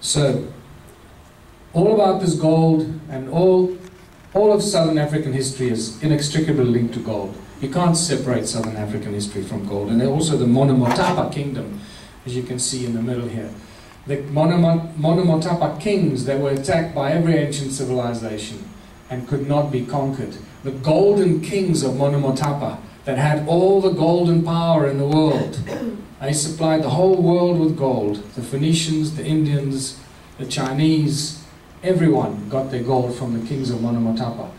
So, all about this gold and all, all of Southern African history is inextricably linked to gold. You can't separate Southern African history from gold. And also the Monomotapa kingdom, as you can see in the middle here. The Monomotapa kings, they were attacked by every ancient civilization and could not be conquered. The golden kings of Monomotapa that had all the golden power in the world. They supplied the whole world with gold. The Phoenicians, the Indians, the Chinese, everyone got their gold from the kings of Monomotapa.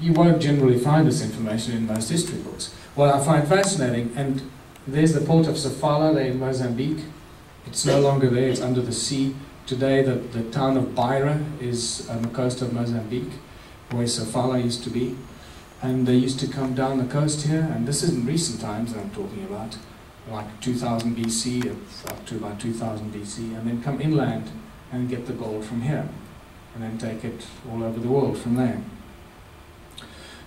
You won't generally find this information in most history books. What I find fascinating, and there's the port of Sofala there in Mozambique. It's no longer there, it's under the sea. Today the, the town of Beira is on the coast of Mozambique, where Sofala used to be. And they used to come down the coast here, and this is in recent times that I'm talking about, like 2000 BC, up to about 2000 BC, and then come inland and get the gold from here, and then take it all over the world from there.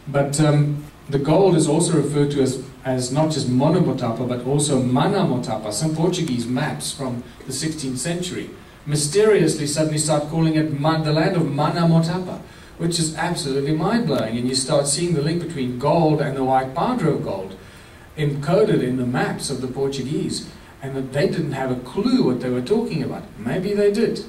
But um, the gold is also referred to as, as not just Monomotapa, but also Manamotapa. Some Portuguese maps from the 16th century mysteriously suddenly start calling it the land of Manamotapa which is absolutely mind-blowing. And you start seeing the link between gold and the white powder of gold encoded in the maps of the Portuguese. And that they didn't have a clue what they were talking about. Maybe they did.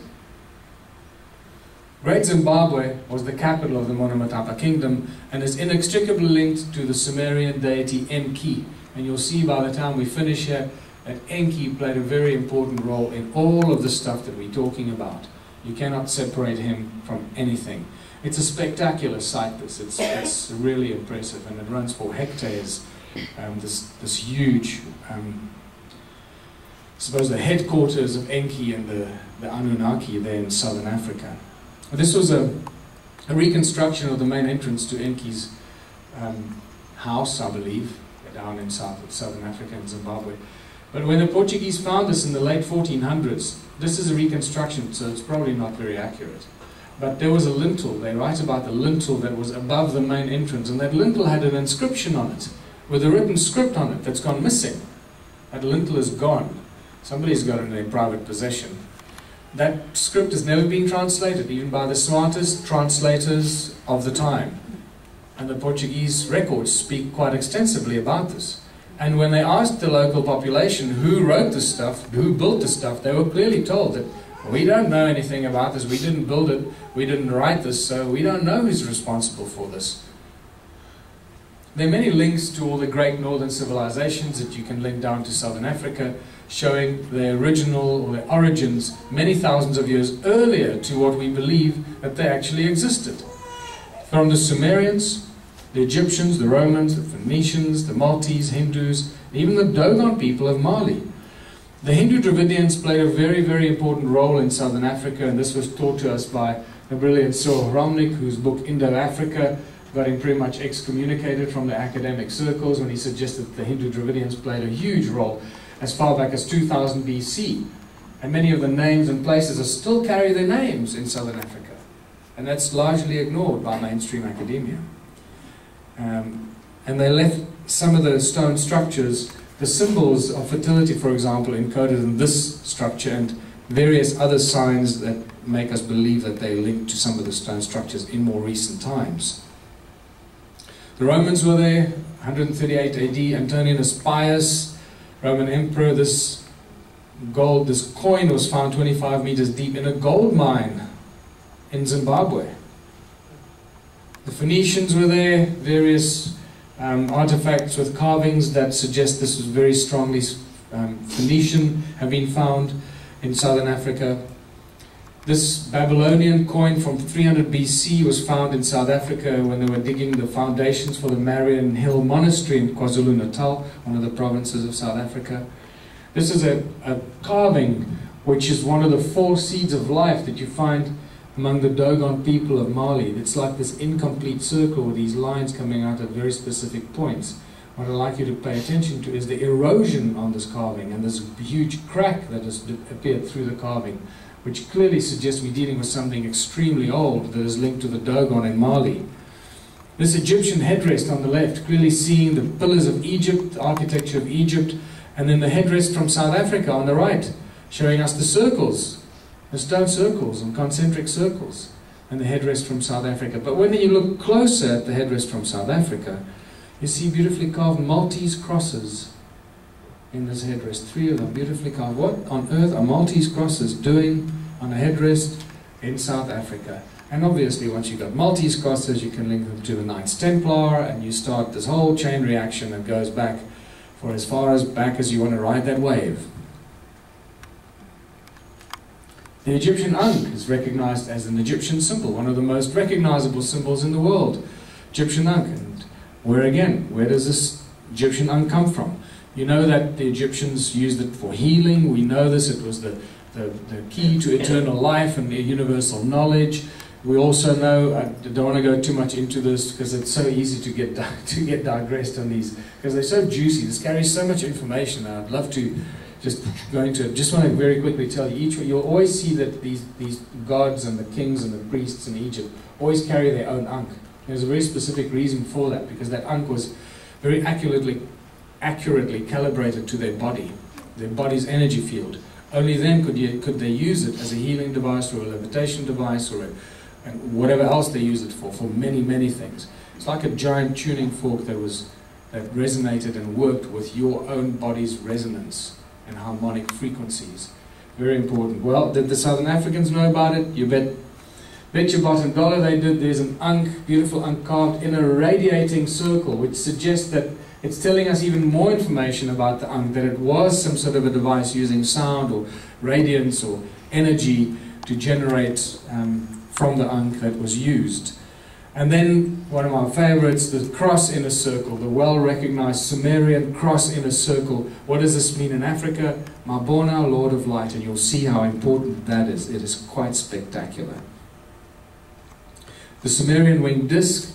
Great Zimbabwe was the capital of the Monomotapa kingdom and is inextricably linked to the Sumerian deity Enki. And you'll see by the time we finish here that Enki played a very important role in all of the stuff that we're talking about. You cannot separate him from anything. It's a spectacular site, this. It's, it's really impressive, and it runs for hectares. Um, this, this huge, um, I suppose the headquarters of Enki and the, the Anunnaki there in southern Africa. This was a, a reconstruction of the main entrance to Enki's um, house, I believe, down in south, southern Africa and Zimbabwe. But when the Portuguese found this in the late 1400s, this is a reconstruction, so it's probably not very accurate. But there was a lintel, they write about the lintel that was above the main entrance, and that lintel had an inscription on it, with a written script on it that's gone missing. That lintel is gone. Somebody's got it in their private possession. That script has never been translated, even by the smartest translators of the time. And the Portuguese records speak quite extensively about this. And when they asked the local population who wrote this stuff, who built this stuff, they were clearly told that we don't know anything about this. We didn't build it. We didn't write this, so we don't know who's responsible for this. There are many links to all the great northern civilizations that you can link down to southern Africa, showing their original or their origins many thousands of years earlier to what we believe that they actually existed. From the Sumerians, the Egyptians, the Romans, the Phoenicians, the Maltese, Hindus, even the Dogon people of Mali. The Hindu Dravidians played a very, very important role in southern Africa, and this was taught to us by the brilliant Cyril Hromnik, whose book Indo-Africa got him pretty much excommunicated from the academic circles when he suggested that the Hindu Dravidians played a huge role as far back as 2000 BC. And many of the names and places are still carry their names in southern Africa. And that's largely ignored by mainstream academia. Um, and they left some of the stone structures the symbols of fertility, for example, encoded in this structure and various other signs that make us believe that they link to some of the stone structures in more recent times. The Romans were there, 138 AD, Antoninus Pius, Roman emperor, this gold, this coin was found 25 meters deep in a gold mine in Zimbabwe. The Phoenicians were there, various um, artifacts with carvings that suggest this was very strongly um, Phoenician have been found in southern Africa. This Babylonian coin from 300 BC was found in South Africa when they were digging the foundations for the Mariannhill Monastery in KwaZulu-Natal, one of the provinces of South Africa. This is a, a carving which is one of the four seeds of life that you find among the Dogon people of Mali. It's like this incomplete circle with these lines coming out at very specific points. What I'd like you to pay attention to is the erosion on this carving and this huge crack that has appeared through the carving, which clearly suggests we're dealing with something extremely old that is linked to the Dogon in Mali. This Egyptian headrest on the left, clearly seeing the pillars of Egypt, the architecture of Egypt, and then the headrest from South Africa on the right, showing us the circles the stone circles and concentric circles, and the headrest from South Africa. But when you look closer at the headrest from South Africa, you see beautifully carved Maltese crosses in this headrest. Three of them beautifully carved. What on earth are Maltese crosses doing on a headrest in South Africa? And obviously, once you've got Maltese crosses, you can link them to the Knights Templar, and you start this whole chain reaction that goes back for as far as back as you want to ride that wave. The Egyptian Ankh is recognized as an Egyptian symbol, one of the most recognizable symbols in the world. Egyptian Ankh. And where again, where does this Egyptian Ankh come from? You know that the Egyptians used it for healing. We know this. It was the, the, the key to eternal life and universal knowledge. We also know, I don't want to go too much into this because it's so easy to get to get digressed on these because they're so juicy. This carries so much information. I'd love to just go into it. Just want to very quickly tell you each. You'll always see that these these gods and the kings and the priests in Egypt always carry their own ankh. There's a very specific reason for that because that ankh was very accurately accurately calibrated to their body, their body's energy field. Only then could you could they use it as a healing device or a levitation device or a whatever else they use it for, for many, many things. It's like a giant tuning fork that was that resonated and worked with your own body's resonance and harmonic frequencies. Very important. Well, did the Southern Africans know about it? You bet. Bet your bottom dollar they did. There's an ankh, beautiful ankh carved in a radiating circle, which suggests that it's telling us even more information about the ankh, that it was some sort of a device using sound or radiance or energy to generate um, from the Ankh that was used. And then one of my favorites, the cross in a circle, the well-recognized Sumerian cross in a circle. What does this mean in Africa? Mabona, Lord of Light, and you'll see how important that is. It is quite spectacular. The Sumerian winged disc,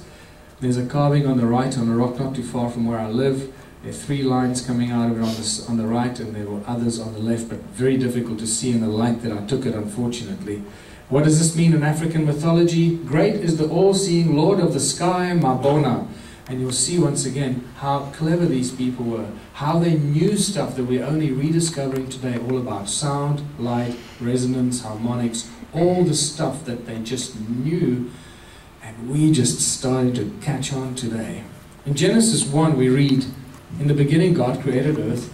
there's a carving on the right on a rock not too far from where I live. There are three lines coming out of it on the, on the right and there were others on the left, but very difficult to see in the light that I took it, unfortunately. What does this mean in African mythology? Great is the all-seeing Lord of the sky, Mabona. And you'll see once again how clever these people were, how they knew stuff that we're only rediscovering today, all about sound, light, resonance, harmonics, all the stuff that they just knew, and we just started to catch on today. In Genesis 1, we read, In the beginning, God created earth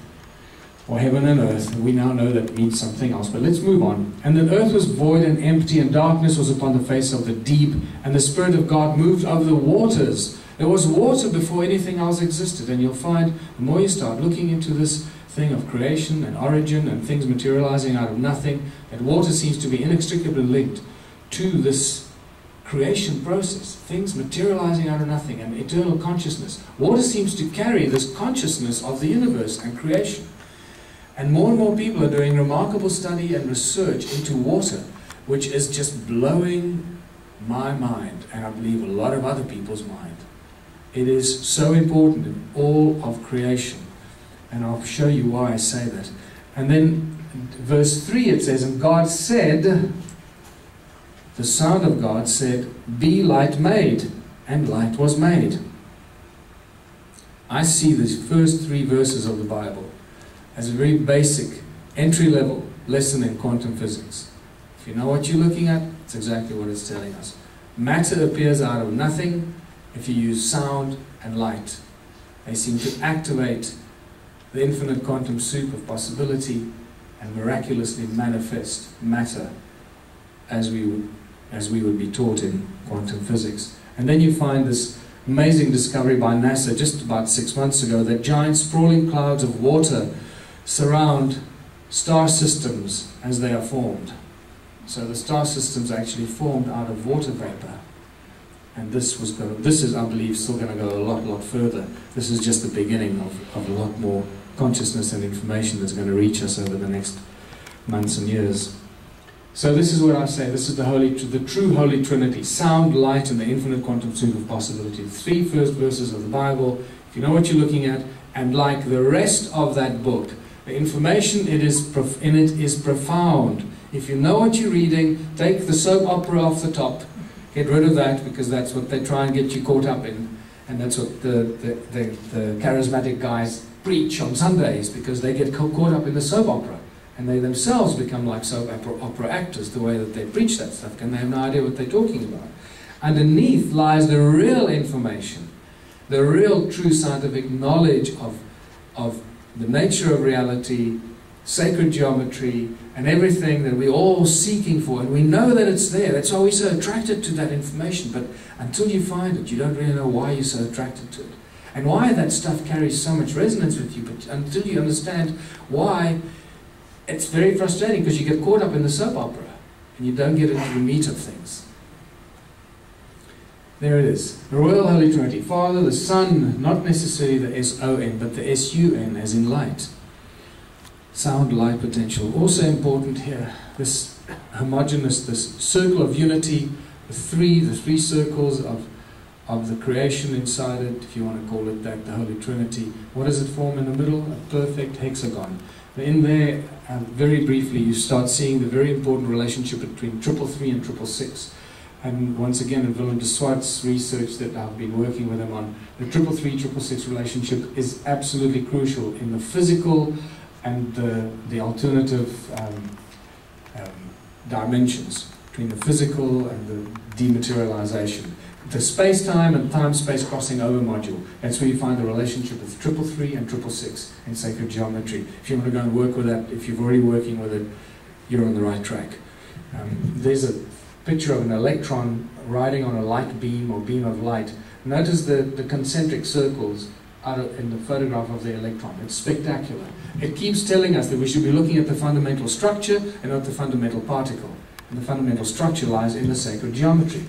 or heaven and earth. We now know that means something else, but let's move on. And the earth was void and empty, and darkness was upon the face of the deep, and the Spirit of God moved over the waters. There was water before anything else existed, and you'll find the more you start looking into this thing of creation and origin and things materializing out of nothing, that water seems to be inextricably linked to this creation process, things materializing out of nothing, and eternal consciousness. Water seems to carry this consciousness of the universe and creation. And more and more people are doing remarkable study and research into water, which is just blowing my mind, and I believe a lot of other people's mind. It is so important in all of creation. And I'll show you why I say that. And then verse 3 it says, And God said, the Son of God said, Be light made, and light was made. I see these first three verses of the Bible as a very basic, entry-level lesson in quantum physics. If you know what you're looking at, it's exactly what it's telling us. Matter appears out of nothing if you use sound and light. They seem to activate the infinite quantum soup of possibility and miraculously manifest matter as we would, as we would be taught in quantum physics. And then you find this amazing discovery by NASA just about six months ago that giant sprawling clouds of water surround star systems as they are formed. So the star systems actually formed out of water vapor. And this was going this is, I believe, still going to go a lot, lot further. This is just the beginning of, of a lot more consciousness and information that's going to reach us over the next months and years. So this is what I say. This is the holy, the true Holy Trinity: sound, light, and the infinite quantum soup of possibility. Three first verses of the Bible. If you know what you're looking at, and like the rest of that book, the information it is in it is profound. If you know what you're reading, take the soap opera off the top. Get rid of that because that's what they try and get you caught up in. And that's what the, the, the, the charismatic guys preach on Sundays because they get caught up in the soap opera. And they themselves become like soap opera, opera actors, the way that they preach that stuff, and they have no idea what they're talking about. Underneath lies the real information, the real true scientific knowledge of, of the nature of reality, sacred geometry, and everything that we're all seeking for. And we know that it's there. That's why we're so attracted to that information. But until you find it, you don't really know why you're so attracted to it. And why that stuff carries so much resonance with you. But until you understand why it's very frustrating because you get caught up in the soap opera and you don't get into the meat of things. There it is. The Royal Holy Trinity. Father, the Son, not necessarily the S-O-N, but the S-U-N as in light. Sound, light, potential. Also important here, this homogeneous, this circle of unity, the three, the three circles of, of the creation inside it, if you want to call it that, the Holy Trinity. What does it form in the middle? A perfect hexagon. In there, um, very briefly, you start seeing the very important relationship between triple three and triple six. And once again, in Willem de Swart's research that I've been working with him on, the triple three, triple six relationship is absolutely crucial in the physical and the, the alternative um, um, dimensions between the physical and the dematerialization the space-time and time-space crossing over module. That's where you find the relationship of triple three and triple six in sacred geometry. If you want to go and work with that, if you're already working with it, you're on the right track. Um, there's a picture of an electron riding on a light beam or beam of light. Notice the, the concentric circles in the photograph of the electron. It's spectacular. It keeps telling us that we should be looking at the fundamental structure and not the fundamental particle. And the fundamental structure lies in the sacred geometry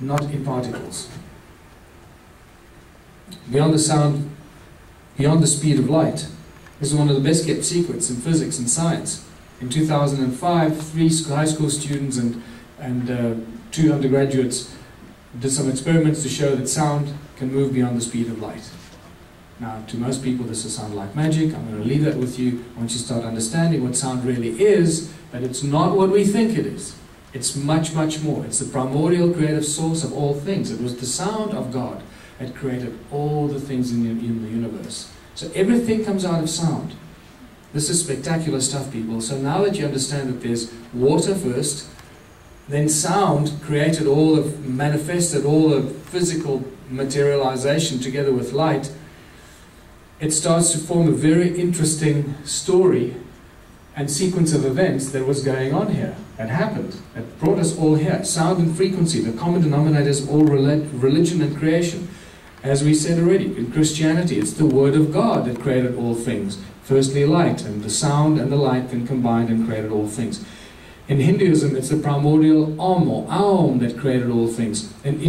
not in particles. Beyond the sound, beyond the speed of light. This is one of the best kept secrets in physics and science. In 2005, three high school students and, and uh, two undergraduates did some experiments to show that sound can move beyond the speed of light. Now, to most people, this will sound like magic. I'm going to leave that with you once you start understanding what sound really is, but it's not what we think it is. It's much, much more. It's the primordial creative source of all things. It was the sound of God that created all the things in the, in the universe. So everything comes out of sound. This is spectacular stuff, people. So now that you understand that there's water first, then sound created all of, manifested all of physical materialization together with light, it starts to form a very interesting story and sequence of events that was going on here, that happened, that brought us all here. Sound and frequency, the common denominators of all religion and creation. As we said already, in Christianity, it's the Word of God that created all things. Firstly, light, and the sound and the light then combined and created all things. In Hinduism, it's the primordial Om or Aum that created all things. And